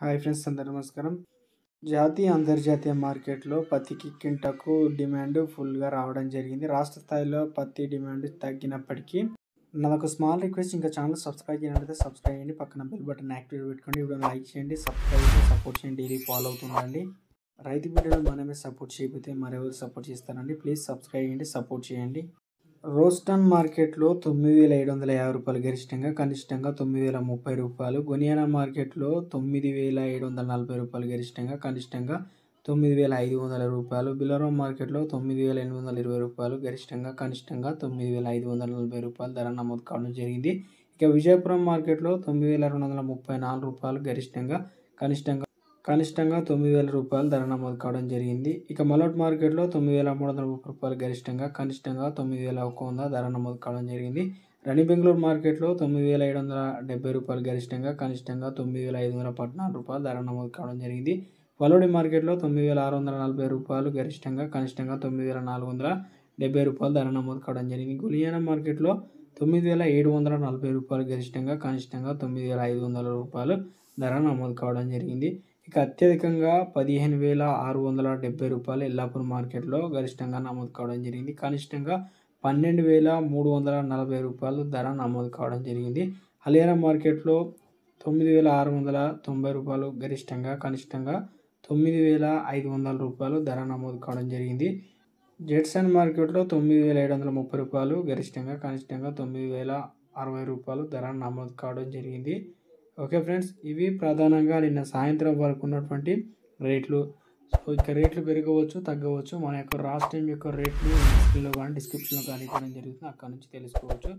Hi friends అందరు నమస్కారం. జాతీయ అంతర్జాతీయ మార్కెట్లో పత్తికి క్వింటాకు డిమాండ్ ఫుల్గా రావడం జరిగింది. రాష్ట్ర స్థాయిలో పత్తి డిమాండ్ తగ్గినప్పటికీ నాకు స్మాల్ రిక్వెస్ట్ ఇంకా ఛానల్ సబ్స్క్రైబ్ చేయాలంటే సబ్స్క్రైబ్ చేయండి. పక్కన బెల్ బటన్ యాక్టివేట్ పెట్టుకోండి. వీడియో లైక్ చేయండి సబ్స్క్రైబ్ చేసి సపోర్ట్ చేయండి. డైలీ ఫాలో అవుతుండండి. రైతు బిడ్డలు మనమే సపోర్ట్ చేయకపోతే మరెవరు సపోర్ట్ చేస్తారండి? ప్లీజ్ సబ్స్క్రైబ్ చేయండి సపోర్ట్ చేయండి. రోస్టన్ మార్కెట్లో తొమ్మిది వేల ఏడు వందల యాభై రూపాయలు గరిష్టంగా కనిష్టంగా తొమ్మిది వేల ముప్పై రూపాయలు. గొనియానా మార్కెట్లో తొమ్మిది వేల ఏడు వందల నలభై రూపాయలు గరిష్టంగా కనిష్టంగా తొమ్మిది వేల ఐదు వందల రూపాయలు. బిలోరం మార్కెట్లో తొమ్మిది వేల ఎనిమిది వందల ఇరవై రూపాయలు గరిష్టంగా కనిష్టంగా తొమ్మిది వేల ఐదు వందల నలభై రూపాయలు ధర నమోదు కావడం జరిగింది. ఇక విజయపురం మార్కెట్లో తొమ్మిది వేల రెండు వందల ముప్పై నాలుగు రూపాయలు గరిష్టంగా కనిష్టంగా కనిష్టంగా తొమ్మిది వేల రూపాయలు ధర నమోదు కావడం జరిగింది. ఇక మలోట్ మార్కెట్లో తొమ్మిది వేల మూడు వందల ముప్పై రూపాయలు గరిష్టంగా కనిష్టంగా తొమ్మిది వేల ఒక వంద ధర నమోదు కావడం జరిగింది. రణి బెంగళూరు మార్కెట్లో తొమ్మిది వేల ఏడు వందల డెబ్బై రూపాయలు గరిష్టంగా కనిష్టంగా తొమ్మిది వేల ఐదు వందల పద్నాలుగు రూపాయలు ధర నమోదు కావడం జరిగింది. వలోడి మార్కెట్లో తొమ్మిది వేల ఆరు వందల నలభై రూపాయలు గరిష్టంగా కనిష్టంగా తొమ్మిది వేల నాలుగు వందల డెబ్బై రూపాయలు ధర నమోదు కావడం జరిగింది. గులియానా మార్కెట్లో తొమ్మిది వేల ఏడు వందల నలభై రూపాయలు గరిష్టంగా కనిష్టంగా తొమ్మిది వేల ఐదు వందల రూపాయలు ధర నమోదు కావడం జరిగింది. ఇక అత్యధికంగా పదిహేను వేల ఆరు వందల డెబ్బై రూపాయలు ఎల్లాపూర్ మార్కెట్లో గరిష్టంగా నమోదు కావడం జరిగింది. కనిష్టంగా పన్నెండు వేల మూడు వందల నలభై రూపాయలు ధర నమోదు కావడం జరిగింది. హలియానా మార్కెట్లో తొమ్మిది వేల ఆరు వందల తొంభై రూపాయలు గరిష్టంగా కనిష్టంగా తొమ్మిది వేల ఐదు వందల రూపాయలు ధర నమోదు కావడం జరిగింది. జెట్సన్ మార్కెట్లో తొమ్మిది వేల ఏడు వందల ముప్పై రూపాయలు గరిష్టంగా కనిష్టంగా తొమ్మిది వేల అరవై రూపాయలు ధర నమోదు కావడం జరిగింది. ఓకే ఫ్రెండ్స్ ఇవి ప్రధానంగా నిన్న సాయంత్రం వరకు ఉన్నటువంటి రేట్లు. సో ఇక రేట్లు పెరగవచ్చు తగ్గవచ్చు. మన యొక్క రాష్ట్రం యొక్క రేట్లు స్క్రీన్లో కానీ డిస్క్రిప్షన్లో కానీ ఇవ్వడం జరుగుతుంది. అక్కడ నుంచి తెలుసుకోవచ్చు.